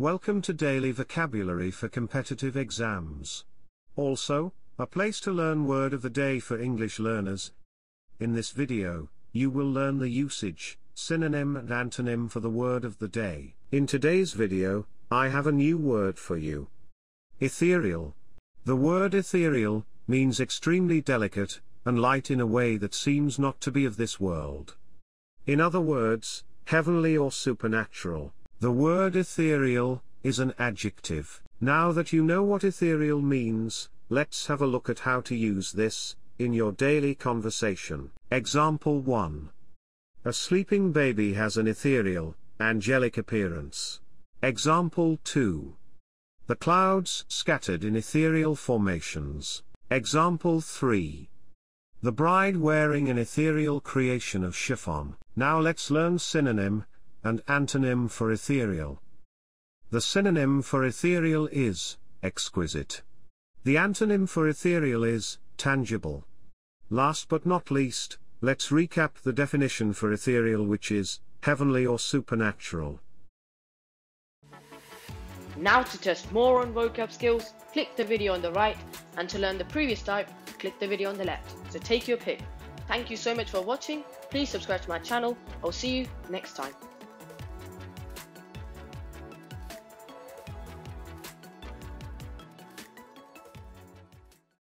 Welcome to Daily Vocabulary for Competitive Exams. Also, a place to learn word of the day for English learners. In this video, you will learn the usage, synonym and antonym for the word of the day. In today's video, I have a new word for you. Ethereal. The word ethereal means extremely delicate and light in a way that seems not to be of this world. In other words, heavenly or supernatural. The word ethereal is an adjective. Now that you know what ethereal means, let's have a look at how to use this in your daily conversation. Example 1. A sleeping baby has an ethereal, angelic appearance. Example 2. The clouds scattered in ethereal formations. Example 3. The bride wearing an ethereal creation of chiffon. Now let's learn synonym and antonym for ethereal. The synonym for ethereal is exquisite. The antonym for ethereal is tangible. Last but not least, let's recap the definition for ethereal which is heavenly or supernatural. Now to test more on vocab skills, click the video on the right, and to learn the previous type, click the video on the left. So take your pick. Thank you so much for watching, please subscribe to my channel, I'll see you next time.